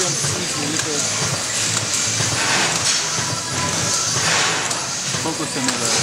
чем смысл летать. Фокусы надо